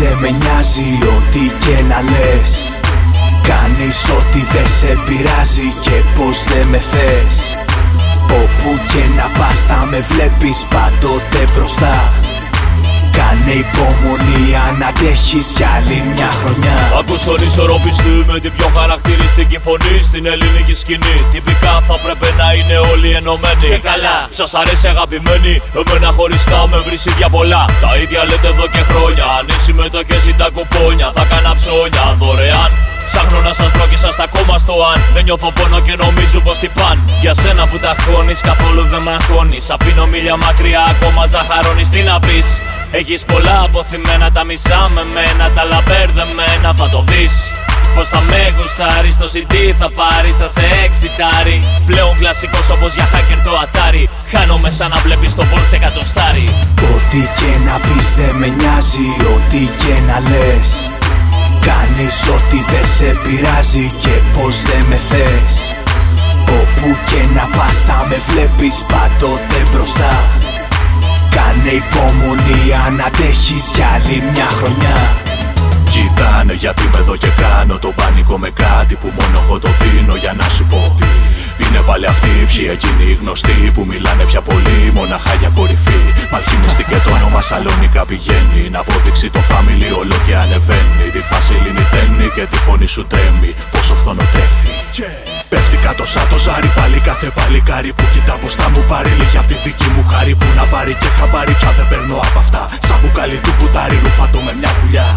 δεν με νοιάζει ό,τι και να λες. Κάνεις ό,τι δεν σε πειράζει και πως δεν με θες. Όπου και να πας θα με βλέπεις πάντοτε μπροστά Κάνε υπομονή αν αντέχεις για άλλη μια χρονιά. Ακούς τον ισορροπιστή με την πιο χαρακτηριστική φωνή στην ελληνική σκηνή. Τυπικά θα πρέπει να είναι όλοι ενωμένοι. Και καλά. Σας αρέσει αγαπημένοι, εμένα χωριστά με βρει ίδια πολλά. Τα ίδια λέτε εδώ και χρόνια Αν οι συμμετοχές ή τα κουπόνια. Θα κάνα ψώνια δωρεάν. Ψάχνω να σας βρω και σας τα κόμμα στο αν. Δεν νιώθω πόνο και νομίζω πως την παν Για σένα που τα χώνεις καθόλου δεν με αγχώνεις. Αφήνω μίλια μακριά ακόμα ζαχαρώνεις. Τι να πεις; Έχεις πολλά αποθυμένα τα μισά με μένα Τα λαμπέρδεμένα θα το δεις. Πως θα με γουστάρεις το CD θα πάρεις Θα σε εξητάρει. Πλέον κλασικός όπως για hacker το Atari. Χάνομαι σαν να βλέπεις το σε εκατοστάρι. Ό,τι και να πεις δεν με νοιάζει Ό,τι και να λες. Κάνεις ό,τι δεν σε πειράζει και πως δεν με θες. Όπου και να πας θα με βλέπεις πάντοτε μπροστά. Κάνε υπομονή αν αντέχεις για άλλη μια χρονιά. Κοιτάνε γιατί με εδώ και κάνω το πανικό με κάτι που μόνο εγώ το δίνω για να σου πω Είναι πάλι αυτοί οι ποιοι εκείνοι οι γνωστοί που μιλάνε πια πολύ μοναχά για κορυφή. Μαλχημιστή και το όνομα Σαλόνικα πηγαίνει. Να απόδειξει το family όλο και ανεβαίνει. Τη φάση λυνηθαίνει και τη φωνή σου τρέμει. Πόσο φθονοτρέφει Πέφτει κάτω σαν το ζάρι πάλι κάθε παλικάρι που κοιτά πως θα μου πάρει λίγη απ' τη δική μου χάρη που να πάρει και χαμπάρι πια δεν παίρνω από αυτά Σαν μπουκάλι του πουτάρι ρουφάτο με μια πουλιά.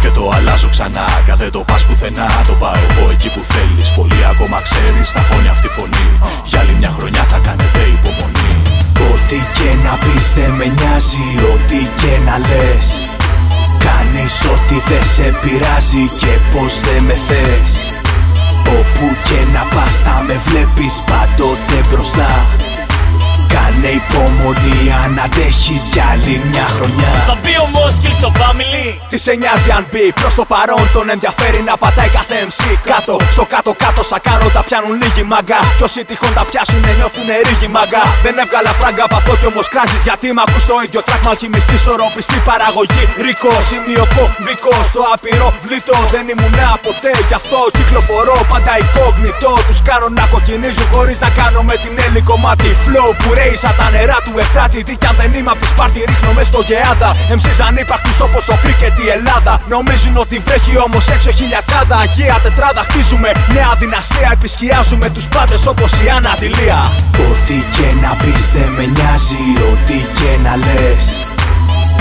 Και το αλλάζω ξανά, κάθε το πας πουθενά. Το πάω εγώ εκεί που θέλεις Πολύ ακόμα ξέρεις, θα χώνει αυτή φωνή. Για άλλη μια χρονιά θα κάνετε υπομονή. Ό,τι και να πεις δεν με νοιάζει Ό,τι και να λες. Κάνεις ό,τι δεν σε πειράζει Και πως δεν με θες Όπου και να πας θα με βλέπεις πάντοτε μπροστά Κάνε υπομονή αν αντέχεις για άλλη μια χρονιά. Θα μπει ο Μόσκιλ στο family. Τι σε νοιάζει αν μπει προς το παρόν Τον ενδιαφέρει να πατάει κάθε MC. Κάτω, στο κάτω κάτω κάνω τα πιάνουν λίγοι μαγκα Κι όσοι τυχόν τα πιάσουν νιώθουνε ρίγοι μαγκα Δεν έβγαλα φράγκα από αυτό κι όμως κράζεις Γιατί μ' ακούς το ίδιο τρακ Μαλχημιστή, σωροπιστή παραγωγή Ρίκο, σημειοκό, βικό Στο άπειρο βλήτο δεν ήμουν ποτέ. Γι' αυτό κυκλοφορώ πάντα υπόγνητο Τους κάνω να κοκκινίζουν χωρίς να κάνω με την έλλη κομμάτι Flow που ρέει σαν τα νερά του Εφράτη. Τι κι αν δεν είμαι απ' τη Σπάρτη ρίχνω μες στο γεάδα. MCs ανύπαρκτους όπως το κρίκετ η Ελλάδα. Νομίζουν ότι βρέχει όμως έξω χιλιακάδα Αγία τετράδα χτίζουμε νέα δυναστεία. Επισκιάζουμε τους πάντες όπως η Άννα Ό,τι και να πεις δεν με νοιάζει Ό,τι και να λες.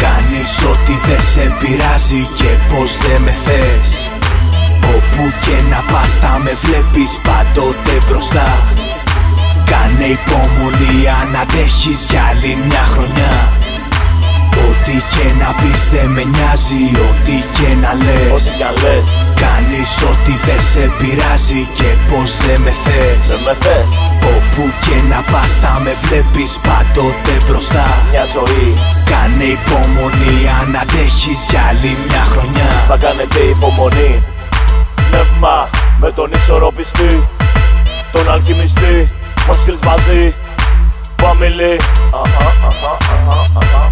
Κάνεις ό,τι δεν σε πειράζει και πως δεν με θες. Όπου και να πας θα με βλέπεις πάντοτε μπροστά. Κάνε υπομονή αν αντέχεις για άλλη μια χρονιά. Ό,τι και να πεις δεν με νοιάζει, ό,τι και να λες. Ό,τι κι αν λες. Κάνεις ό,τι δεν σε πειράζει και πως δεν με θες. Δεν με θες. Όπου και να πας θα με βλέπεις πάντοτε μπροστά. Μια ζωή. Κάνε υπομονή αν αντέχεις για άλλη μια χρονιά. Θα κάνετε υπομονή. Νεύμα με τον ισορροπιστή Τον αλχημιστή μουσική σπαζί. Πάμε λίγο. Αχ, αχ.